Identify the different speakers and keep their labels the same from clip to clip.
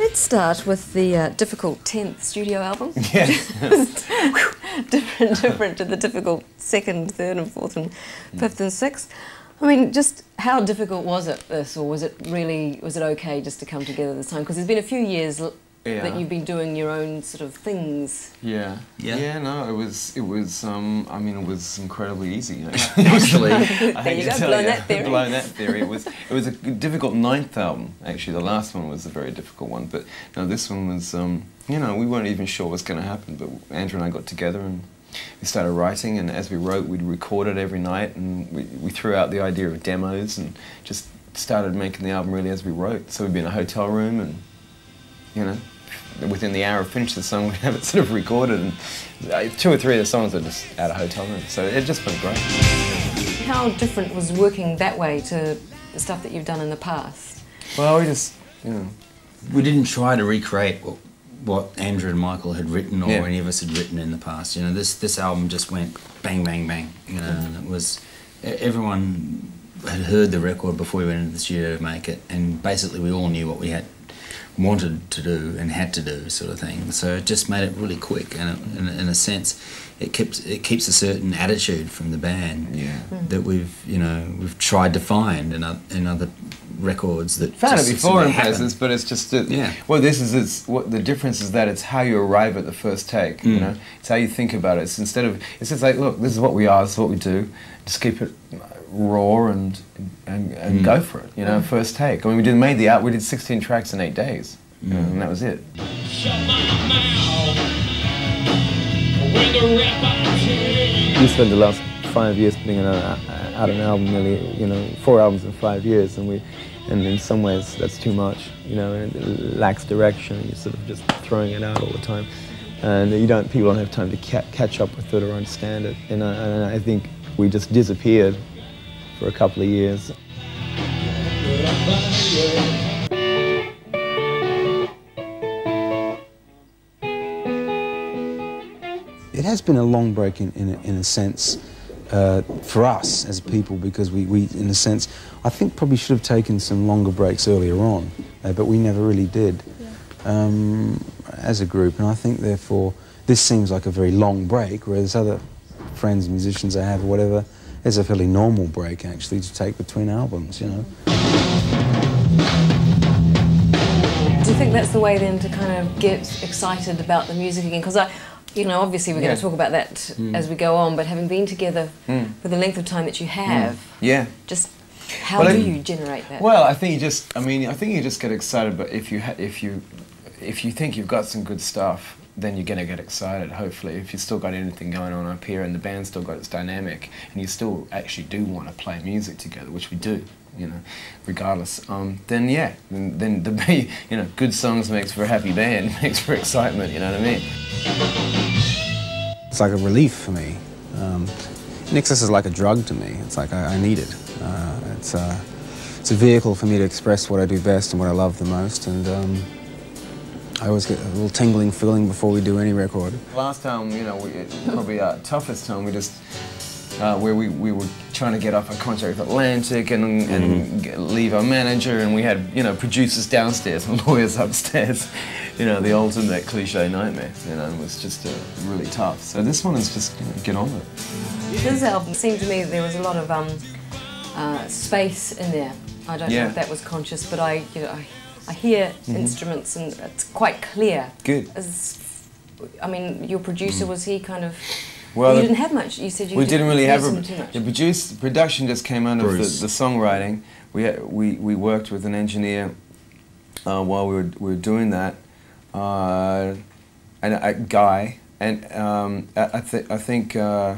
Speaker 1: Let's start with the uh, difficult 10th studio album.
Speaker 2: Yes.
Speaker 1: different, different to the difficult second, third, and fourth, and fifth and sixth. I mean, just how difficult was it, this, or was it really, was it okay just to come together this time? Because there's been a few years
Speaker 2: Yeah.
Speaker 1: that you've been doing your own sort of things.
Speaker 2: Yeah.
Speaker 3: Yeah.
Speaker 2: Yeah. No, it was. It was. Um. I mean, it was incredibly easy. Actually, I
Speaker 1: There you
Speaker 2: hate to
Speaker 1: go,
Speaker 2: tell
Speaker 1: blown that theory.
Speaker 2: blown that theory. It was. It was a difficult ninth album. Actually, the last one was a very difficult one. But no, this one was. Um. You know, we weren't even sure what's going to happen. But Andrew and I got together and we started writing. And as we wrote, we'd record it every night, and we, we threw out the idea of demos and just started making the album really as we wrote. So we'd be in a hotel room and you know, within the hour of finishing the song, we'd have it sort of recorded, and uh, two or three of the songs are just out of hotel rooms. So it just been great.
Speaker 1: How different was working that way to the stuff that you've done in the past?
Speaker 2: Well, we just, you know,
Speaker 3: We didn't try to recreate what, what Andrew and Michael had written or
Speaker 2: Yeah.
Speaker 3: any of us had written in the past. You know, this this album just went bang, bang, bang. You know, and it was e- everyone had heard the record before we went into the studio to make it, and basically we all knew what we had wanted to do and had to do, sort of thing. So it just made it really quick, and it, in, in a sense, it keeps it keeps a certain attitude from the band
Speaker 2: Yeah.
Speaker 3: that we've you know we've tried to find in, oth- in other records that
Speaker 2: found it before in
Speaker 3: to
Speaker 2: places, but it's just that.
Speaker 3: Yeah.
Speaker 2: Well, this is it's what the difference is that it's how you arrive at the first take. You
Speaker 3: Mm.
Speaker 2: know, it's how you think about it. It's instead of it's just like, look, this is what we are. This is what we do. Just keep it raw and and, and
Speaker 3: Mm.
Speaker 2: go for it. You know, first take. I mean, we did made the out. We did 16 tracks in eight days,
Speaker 3: Mm.
Speaker 2: and that was it.
Speaker 4: Shut my mouth when the rap I
Speaker 5: We spent the last five years putting an, out an album, nearly, you know, four albums in five years, and we, and in some ways that's too much, you know, and it lacks direction. You're sort of just throwing it out all the time, and you don't, people don't have time to ca- catch up with it or understand it. And I, and I think we just disappeared for a couple of years.
Speaker 6: It has been a long break in, in, a, in a sense uh, for us as people because we, we, in a sense, I think probably should have taken some longer breaks earlier on, uh, but we never really did um, as a group. And I think, therefore, this seems like a very long break, whereas other friends, musicians I have, or whatever, it's a fairly normal break actually to take between albums, you know.
Speaker 1: Do you think that's the way then to kind of get excited about the music again? Because I, you know, obviously we're going to talk about that mm. as we go on, but having been together mm. for the length of time that you mm. have,
Speaker 2: Yeah.
Speaker 1: just how
Speaker 2: Well,
Speaker 1: do
Speaker 2: I-
Speaker 1: you generate that?
Speaker 2: Well, I think you just, I mean, I think you just get excited, but if you, ha- if you, if you think you've got some good stuff, then you're gonna get excited. Hopefully, if you've still got anything going on up here and the band's still got its dynamic, and you still actually do want to play music together, which we do, you know, regardless. Um, then yeah, then, then the you know, good songs makes for a happy band, makes for excitement. You know what I mean?
Speaker 6: It's like a relief for me. Um, INXS is like a drug to me. It's like I, I need it. Uh, it's, uh, it's a vehicle for me to express what I do best and what I love the most. And um, I always get a little tingling feeling before we do any record.
Speaker 2: Last time, you know, we, probably our toughest time, we just, uh, where we, we were trying to get off a contract with Atlantic and, and get, leave our manager, and we had, you know, producers downstairs and lawyers upstairs. You know, the ultimate cliche nightmare, you know, it was just uh, really tough. So this one is just, you know, get on with it.
Speaker 1: This album seemed to me that there was a lot of um, uh, space in there. I don't know if that was conscious, but I, you know, I, I hear instruments and it's quite clear.
Speaker 2: Good.
Speaker 1: As, I mean, your producer was he kind of?
Speaker 2: Well,
Speaker 1: you
Speaker 2: the-
Speaker 1: didn't have much. You said you
Speaker 2: we didn't really have a,
Speaker 1: them too much.
Speaker 2: the produce production just came out of the,
Speaker 3: Bruce.
Speaker 2: the songwriting. We, had, we we worked with an engineer uh, while we were, we were doing that, uh, and a guy, and um, I, I, th- I think uh,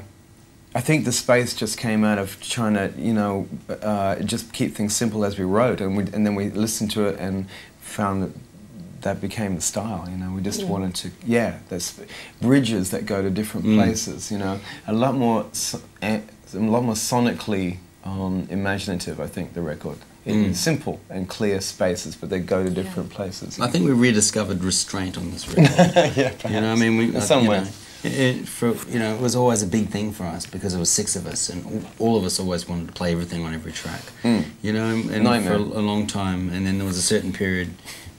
Speaker 2: I think the space just came out of trying to you know uh, just keep things simple as we wrote, and we and then we listened to it and found that that became the style. You know, we just wanted to, yeah, there's bridges that go to different places. You know, a lot more, so- a lot more sonically um, imaginative. I think the record. In simple and clear spaces, but they go to different places.
Speaker 3: I think we rediscovered restraint on this record.
Speaker 2: yeah,
Speaker 3: you know, I mean, we,
Speaker 2: In some
Speaker 3: you
Speaker 2: way.
Speaker 3: know, it, it- for, you know, it was always a big thing for us because there was six of us, and all, all of us always wanted to play everything on every track. You know, and, and for a, a long time, and then there was a certain period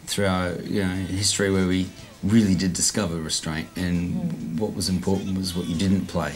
Speaker 3: through our you know history where we really did discover restraint, and
Speaker 1: Hmm.
Speaker 3: what was important was what you didn't play.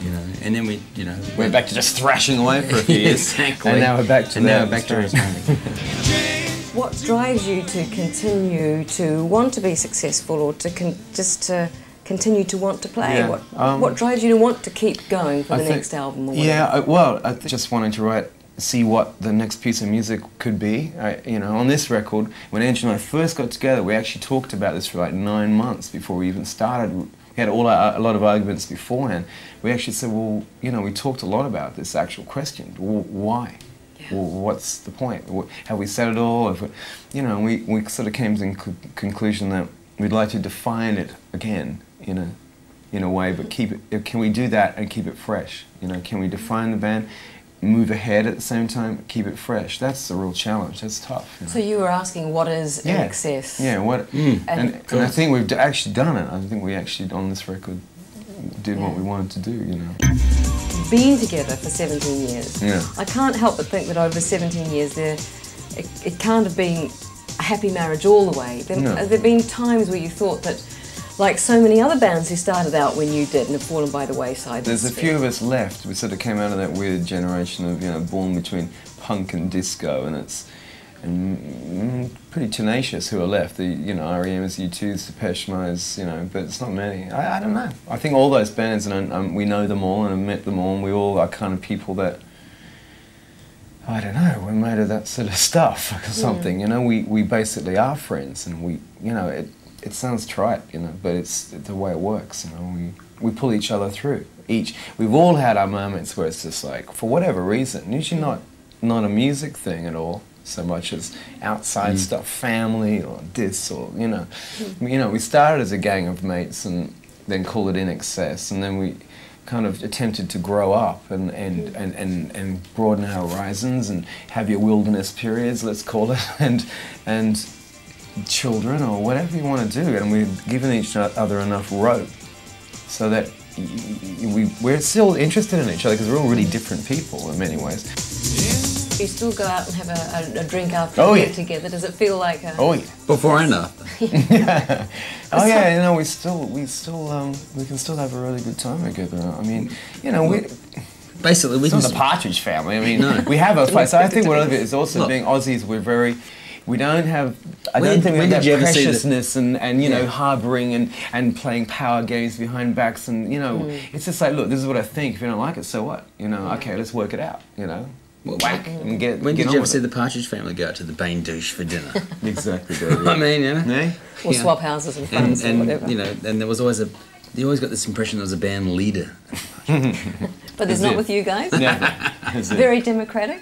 Speaker 3: You know, and then we, you know,
Speaker 2: Went back to just thrashing away for a few years.
Speaker 3: exactly.
Speaker 2: And now we're back to
Speaker 3: and now we're back to
Speaker 2: restraint.
Speaker 3: restraint.
Speaker 1: What drives you to continue to want to be successful or to con- just to continue to want to play?
Speaker 2: Yeah,
Speaker 1: What,
Speaker 2: um,
Speaker 1: what drives you to want to keep going for
Speaker 2: I
Speaker 1: the
Speaker 2: think-
Speaker 1: next album? Or
Speaker 2: Yeah. I, well, I just wanted to write, see what the next piece of music could be. I, you know, on this record, when Angie and I first got together, we actually talked about this for like nine months before we even started. We had all our, a lot of arguments beforehand. We actually said, well, you know, we talked a lot about this actual question. Well, why? Well, what's the point? Have we said it all? We, you know, we, we sort of came to the conclusion that we'd like to define it again in a in a way, but keep it. Can we do that and keep it fresh? You know, can we define the band, move ahead at the same time, keep it fresh? That's the real challenge. That's tough. you know.
Speaker 1: So you were asking what is in
Speaker 2: yeah.
Speaker 1: excess?
Speaker 2: Yeah. What?
Speaker 3: Mm.
Speaker 2: And,
Speaker 1: And-
Speaker 2: and, I think we've d- actually done it. I think we actually on this record did what we wanted to do. You know.
Speaker 1: Been together for 17 years.
Speaker 2: Yeah.
Speaker 1: I can't help but think that over 17 years there, it, it can't have been a happy marriage all the way. There,
Speaker 2: No.
Speaker 1: Have there been times where you thought that, like so many other bands who started out when you did and have fallen by the wayside?
Speaker 2: There's a few of us left. We sort of came out of that weird generation of you know born between punk and disco, and it's and mm, pretty tenacious who are left. The you know REM's, U2's, Depeche Mode's, you know, but it's not many. I, I don't know. I think all those bands, and um, we know them all, and have met them all, and we all are kind of people that. I don't know. We're made of that sort of stuff or something, you know. We, we basically are friends, and we, you know, it, it sounds trite, you know, but it's the way it works. You know, we we pull each other through. Each we've all had our moments where it's just like, for whatever reason, usually not not a music thing at all, so much as outside mm. stuff, family or this or you know, mm. you know. We started as a gang of mates and then called it INXS, and then we kind of attempted to grow up and, and, mm. and, and, and broaden our horizons and have your wilderness periods, let's call it, and and children or whatever you want to do, and we've given each other enough rope so that y- y- we, we're still interested in each other because we're all really different people in many ways.
Speaker 1: You still go out and have a, a, a drink after
Speaker 2: Oh,
Speaker 1: you
Speaker 2: yeah.
Speaker 1: get together. Does it feel like a,
Speaker 2: Oh yeah.
Speaker 3: Before and after. yeah.
Speaker 2: Oh yeah, you know, we still, we still, um, we can still have a really good time together. I mean, you know, we,
Speaker 3: Basically, we
Speaker 2: It's not the Partridge Family. I mean,
Speaker 3: No.
Speaker 2: we have a place. I think one of it is also
Speaker 3: Look.
Speaker 2: being Aussies. We're very. We don't have. I
Speaker 3: When-
Speaker 2: don't think we have
Speaker 3: did you
Speaker 2: that
Speaker 3: ever see the-
Speaker 2: preciousness and, and you know harboring and, and playing power games behind backs and you know hmm. it's just like look this is what I think if you don't like it so what you know okay let's work it out you know
Speaker 3: Well,
Speaker 2: whack and get
Speaker 3: When
Speaker 2: get
Speaker 3: did
Speaker 2: on
Speaker 3: you ever see
Speaker 2: it.
Speaker 3: the Partridge Family go out to the Bains Douches for dinner?
Speaker 2: exactly
Speaker 3: I mean, you know.
Speaker 2: yeah.
Speaker 1: or
Speaker 3: Yeah.
Speaker 1: swap houses and
Speaker 3: and,
Speaker 1: friends or
Speaker 3: and
Speaker 1: whatever?
Speaker 3: you know, and there was always a. You always got this impression there was a band leader.
Speaker 1: but there's
Speaker 2: is
Speaker 1: not
Speaker 2: it.
Speaker 1: with you guys.
Speaker 2: yeah.
Speaker 1: Very democratic.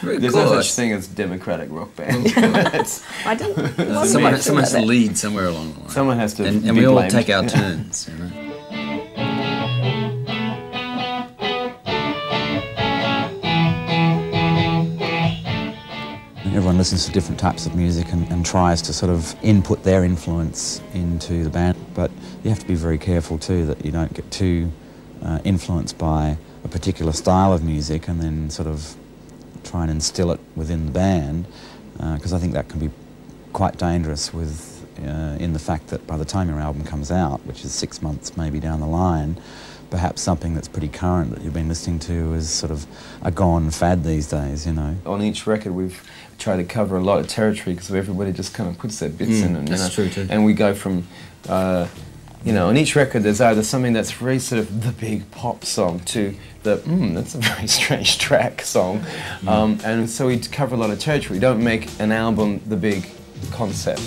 Speaker 3: Very
Speaker 2: There's no such thing as democratic rock band. Oh,
Speaker 1: I didn't.
Speaker 3: Someone,
Speaker 1: quite
Speaker 3: someone has to lead somewhere along the line.
Speaker 2: Someone has to
Speaker 3: and, and
Speaker 2: be
Speaker 3: we all
Speaker 2: blamed.
Speaker 3: take our
Speaker 2: Yeah.
Speaker 3: turns. You know.
Speaker 6: Everyone listens to different types of music and, and tries to sort of input their influence into the band. But you have to be very careful too that you don't get too uh, influenced by a particular style of music and then sort of try and instill it within the band because I think that can be quite dangerous with uh, in the fact that by the time your album comes out, which is six months maybe down the line, perhaps something that's pretty current that you've been listening to is sort of a gone fad these days, you know.
Speaker 2: on each record we've tried to cover a lot of territory because everybody just kind of puts their bits
Speaker 3: Mm,
Speaker 2: in and you
Speaker 3: that's
Speaker 2: know,
Speaker 3: true too.
Speaker 2: and we go from uh, you know on each record there's either something that's very sort of the big pop song to the mm, that's a very strange track song.
Speaker 3: Mm.
Speaker 2: um, and so we cover a lot of territory. We don't make an album the big concept.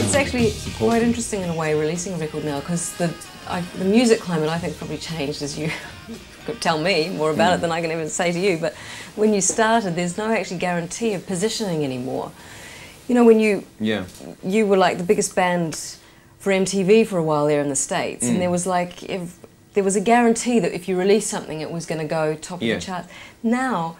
Speaker 1: It's actually quite interesting in a way releasing a record now because the I, the music climate I think probably changed as you could tell me more about it than I can even say to you. But when you started, there's no actually guarantee of positioning anymore. You know, when you
Speaker 2: yeah.
Speaker 1: you were like the biggest band for MTV for a while there in the States,
Speaker 2: Mm.
Speaker 1: and there was like if there was a guarantee that if you released something, it was going to go top
Speaker 2: Yeah.
Speaker 1: of the chart. Now,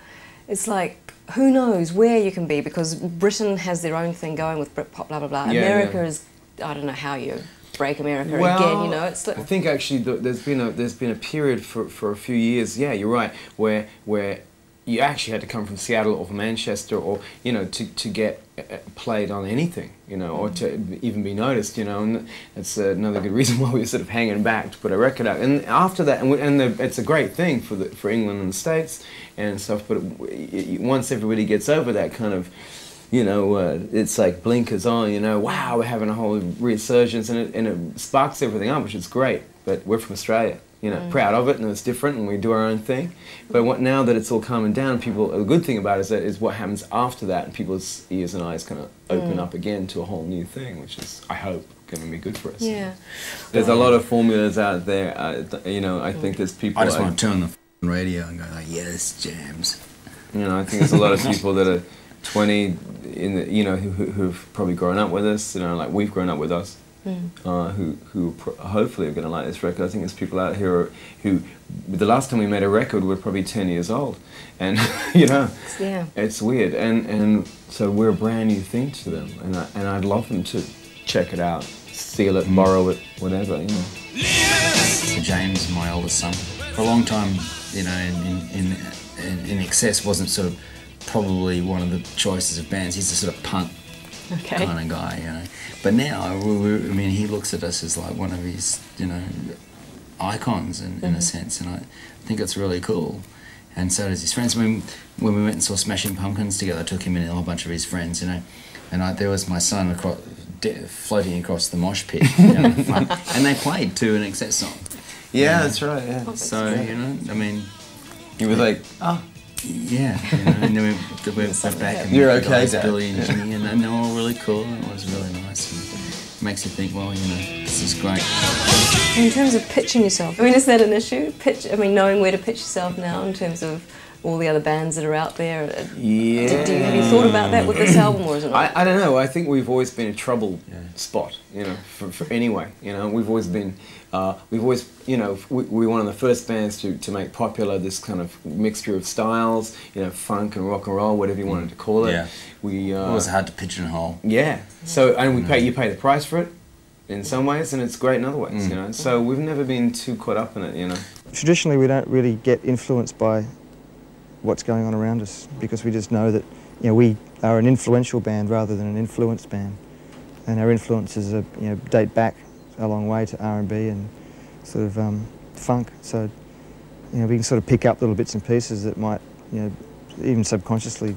Speaker 1: it's like who knows where you can be because Britain has their own thing going with Britpop, blah blah blah.
Speaker 2: Yeah,
Speaker 1: America
Speaker 2: yeah.
Speaker 1: is I don't know how you break America
Speaker 2: Well,
Speaker 1: again. You know, it's
Speaker 2: I think actually th- there's been a there's been a period for, for a few years. Yeah, you're right. Where where you actually had to come from Seattle or Manchester or you know to, to get uh, played on anything you know or to even be noticed you know and that's another good reason why we were sort of hanging back to put a record out and after that and, we, and the, it's a great thing for the for England and the States and stuff but it, it, once everybody gets over that kind of you know, uh, it's like blinkers on, you know, wow, we're having a whole resurgence and it, and it sparks everything up, which is great. But we're from Australia, you know, mm. proud of it and it's different and we do our own thing. But what, now that it's all calming down, people, the good thing about it is that is what happens after that and people's ears and eyes kind of open mm. up again to a whole new thing, which is, I hope, going to be good for us.
Speaker 1: Yeah.
Speaker 2: There's a lot of formulas out there, uh, you know, I think mm. there's people.
Speaker 3: I just want to turn the f***ing radio and go like, yes, jams.
Speaker 2: You know, I think there's a lot of people that are 20, in the, you know, who, who- who've probably grown up with us. You know, like we've grown up with us. Uh, who who pro- hopefully are going to like this record. I think there's people out here who, the last time we made a record, we were probably 10 years old, and you know,
Speaker 1: Yeah.
Speaker 2: it's weird. And and so we're a brand new thing to them, and I, and I'd love them to check it out, steal it, borrow it, whatever. You know.
Speaker 3: So James, my oldest son, for a long time, you know, in in, in, in, INXS wasn't sort of probably one of the choices of bands. He's a sort of punk
Speaker 1: Okay.
Speaker 3: kind of guy, you know. But now, we, we, I mean, he looks at us as like one of his, you know, icons in, in a mm-hmm. sense, and I think it's really cool. And so does his friends. When when we went and saw Smashing Pumpkins together, I took him and a whole bunch of his friends, you know. And I, there was my son across, de- floating across the mosh pit, you know, fun. and they played to an excess song.
Speaker 2: Yeah, that's right. Yeah.
Speaker 3: So you know, I mean,
Speaker 2: You were like, oh,
Speaker 3: yeah, you know, and then we, we went back and
Speaker 2: You're
Speaker 3: the
Speaker 2: okay,
Speaker 3: guys,
Speaker 2: Dad.
Speaker 3: Billy and Jimmy, and, and they were all really cool, and it was really nice. And it makes you think, well, you know, this is great.
Speaker 1: In terms of pitching yourself, I mean, is that an issue? Pitch. I mean, knowing where to pitch yourself now in terms of all the other bands that are out there. uh,
Speaker 2: yeah.
Speaker 1: Did, do you, have you thought about that with this album, or is it not?
Speaker 2: I, I don't know. I think we've always been a trouble spot, you know, for, for anyway. You know, we've always been, uh, we've always, you know, we, we were one of the first bands to, to make popular this kind of mixture of styles, you know, funk and rock and roll, whatever you wanted to call it.
Speaker 3: Yeah.
Speaker 2: We, uh,
Speaker 3: It was hard to pigeonhole.
Speaker 2: yeah. So, and we pay, you pay the price for it in some ways, and it's great in other ways,
Speaker 3: Mm.
Speaker 2: you know. So we've never been too caught up in it, you know.
Speaker 7: Traditionally, we don't really get influenced by what's going on around us because we just know that you know we are an influential band rather than an influenced band, and our influences are, you know date back a long way to R and B and sort of um, funk. So you know we can sort of pick up little bits and pieces that might you know even subconsciously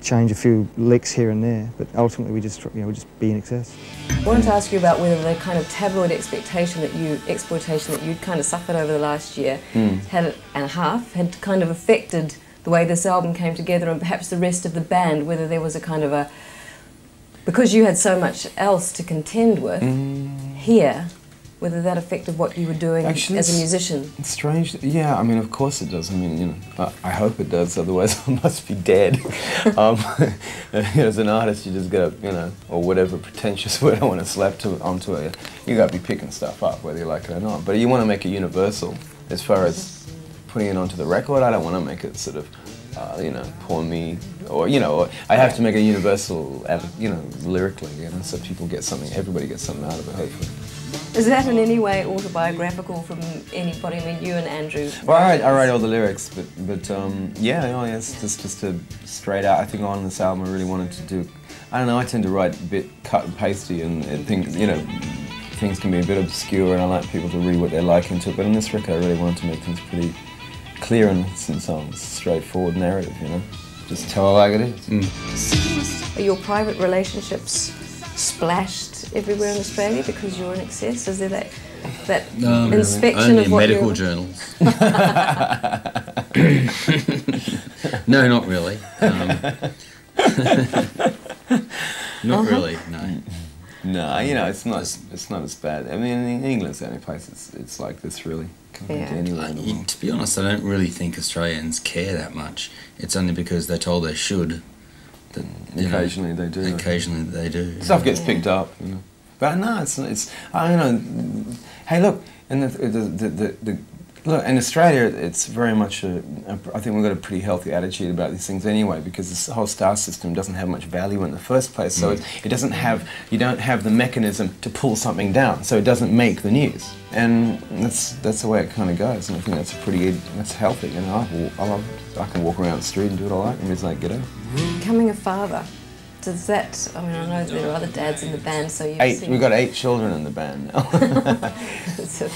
Speaker 7: change a few licks here and there, but ultimately we just you know we just be INXS.
Speaker 1: I wanted to ask you about whether the kind of tabloid expectation that you exploitation that you'd kind of suffered over the last year had and a half had kind of affected the way this album came together and perhaps the rest of the band. Whether there was a kind of a because you had so much else to contend with here, whether that affected what you were doing
Speaker 2: Actually,
Speaker 1: as a musician.
Speaker 2: It's strange. Yeah, I mean, of course it does. I mean, you know, I, hope it does. Otherwise, I must be dead. um, as an artist, you just gotta, you know, or whatever pretentious word I want to slap to onto it. You gotta be picking stuff up, whether you like it or not. But you want to make it universal. As far as putting it onto the record, I don't want to make it sort of, uh, you know, poor me, or you know, I have to make a universal, you know, lyrically, you know, so people get something, everybody gets something out of it, hopefully.
Speaker 1: Is that in any way autobiographical from anybody? I mean, you and Andrew.
Speaker 2: Well, I write, I write all the lyrics, but but um, yeah, no, yeah, it's just just a straight out. I think on this album, I really wanted to do. I don't know. I tend to write a bit cut and pasty, and, and things, you know, things can be a bit obscure, and I like people to read what they like into it. But in this record, I really wanted to make things pretty clear and in songs, straightforward narrative. You know, just tell it like it is.
Speaker 1: Are your private relationships splashed everywhere in Australia because you're INXS? Is there that that
Speaker 3: Um,
Speaker 1: inspection
Speaker 3: only
Speaker 1: of what
Speaker 3: medical
Speaker 1: you're...
Speaker 3: journals. no, not really. Um, not
Speaker 1: Uh-huh.
Speaker 3: really. No.
Speaker 2: No, um, you know, it's not. It's not as bad. I mean, in England's the only place it's, it's like this, really, compared to
Speaker 1: Yeah.
Speaker 2: anywhere in the world.
Speaker 3: to be honest, I don't really think Australians care that much. It's only because they're told they should. That, you know,
Speaker 2: Occasionally they do.
Speaker 3: Occasionally they do.
Speaker 2: Stuff gets picked up, you know. But no, it's it's I don't know. Hey, look, and the the the, the, the Look, in Australia, it's very much a, a. I think we've got a pretty healthy attitude about these things anyway, because this whole star system doesn't have much value in the first place. So it, mm. it doesn't have. You don't have the mechanism to pull something down, so it doesn't make the news. And that's that's the way it kind of goes. And I think that's a pretty. That's healthy. You know, I, I love. I can walk around the street and do it all right, and it's like, get out.
Speaker 1: Becoming a father, does that? I mean, I know there are other dads in the band, so you've
Speaker 2: Eight.
Speaker 1: seen
Speaker 2: We've got eight children in the band now.
Speaker 1: it's a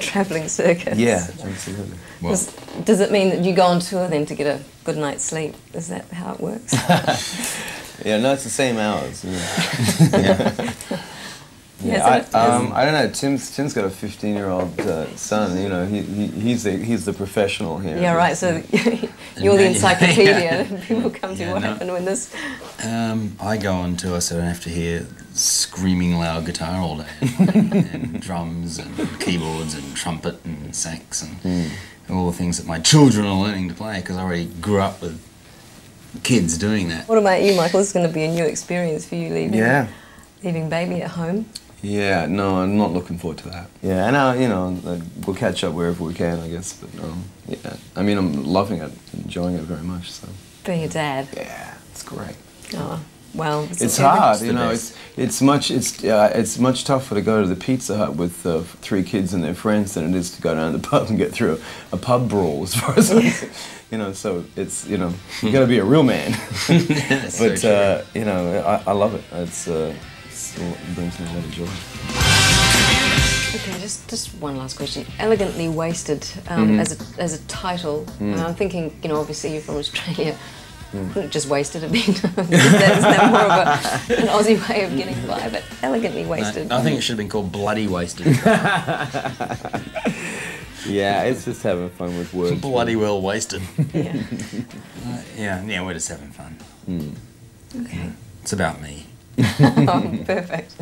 Speaker 1: travelling circus.
Speaker 2: yeah, absolutely.
Speaker 3: Well,
Speaker 1: Does, does it mean that you go on tour then to get a good night's sleep? Is that how it works?
Speaker 2: Yeah, no, it's the same hours. Yeah.
Speaker 1: Yes,
Speaker 2: Yeah, I, um, I don't know. Tim's Tim's got a 15 year old uh, son. You know, he, he he's the he's the professional here.
Speaker 1: yeah, right. So you're the encyclopedia. and People come to
Speaker 3: Yeah,
Speaker 1: what
Speaker 3: no.
Speaker 1: happened when this.
Speaker 3: Um, I go on tour so I don't have to hear screaming loud guitar all day, and drums and keyboards and trumpet and sax and all the things that my children are learning to play because I already grew up with kids doing that.
Speaker 1: What about you, Michael? This is going to be a new experience for you leaving.
Speaker 2: Yeah.
Speaker 1: Leaving baby at home.
Speaker 2: Yeah. No, I'm not looking forward to that. Yeah, and I, you know, like, we'll catch up wherever we can, I guess. But um, yeah, I mean, I'm loving it, enjoying it very much. So
Speaker 1: Being a dad.
Speaker 2: yeah, it's great.
Speaker 1: Oh, well.
Speaker 2: It's
Speaker 1: every-
Speaker 2: hard, you know. It's it's much it's uh, it's much tougher to go to the Pizza Hut with uh, three kids and their friends than it is to go down to the pub and get through a, a pub brawl. As far as I'm you know, so it's you know you got to be a real man.
Speaker 3: That's so
Speaker 2: but uh, you know, I, I love it. It's, it brings me a lot of joy.
Speaker 1: Okay, just just one last question. Elegantly wasted um, as a as a title. And I'm thinking, you know, obviously you're from Australia. Couldn't just wasted it being. is, that, is that more of a, an Aussie way of getting by? But elegantly wasted.
Speaker 3: I think it should have been called Bloody Wasted.
Speaker 2: Yeah, it's just having fun with words.
Speaker 3: Bloody well wasted.
Speaker 1: Yeah.
Speaker 3: Uh, yeah, yeah, we're just having fun.
Speaker 1: Okay.
Speaker 3: It's about me.
Speaker 1: oh, perfect.